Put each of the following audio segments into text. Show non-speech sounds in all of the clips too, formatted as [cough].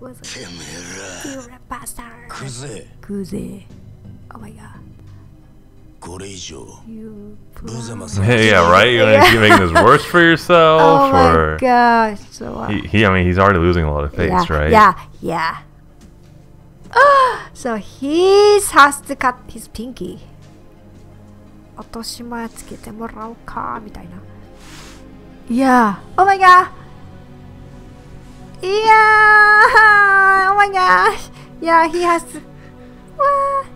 was て like, めえ you ら rat bastard. クゼ Kuze. Oh my god. これ以上 You ブザ plum. マさん Hey, yeah, right. You're gonna keep making this [laughs] worse for yourself, Oh my or gosh. So uh, he, he? I mean, he's already losing a lot of face, yeah, right? Yeah, yeah. so he has to cut his pinky. 落とし前つけてもらおうかみたいな。Yeah. Oh my god. Yeah! [laughs] Oh my gosh! Yeah, he has to. What?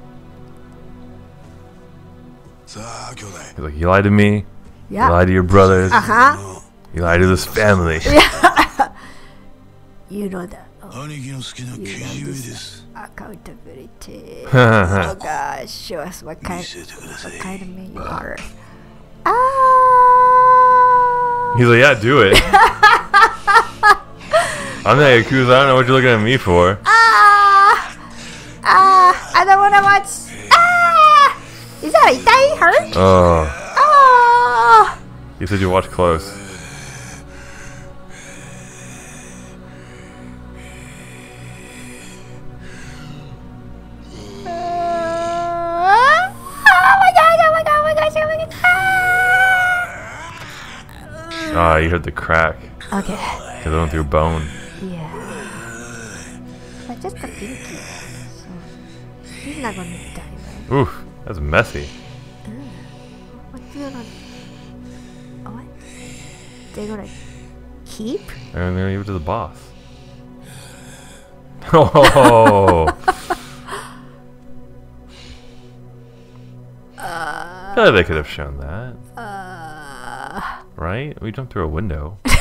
He's like, you lied to me. Yeah. You lied to your brothers. Uh huh. You lied to this family. [laughs] Yeah. [laughs] you know that. Oh, you know this accountability. oh gosh, show us what kind, what kind of man you are. Ah. He's like, yeah, do it. I'm not Yakuza. I don't know what you're looking at me for. Ah. Ah. I don't wanna watch. Ah. Is that itai hurt? Oh, Oh. you said you watch close. Oh my god, oh my god, oh oh my god. Ah, you heard the crack. Ah. Okay. Because it went through bone. Yeah. But just a pinky. So he's not gonna die, right? Oof, that's messy. What do you gonna What? They're gonna keep? And they're gonna give it to the boss. [laughs] Oh. I feel like they could have shown that, Uh right? We jumped through a window. [laughs]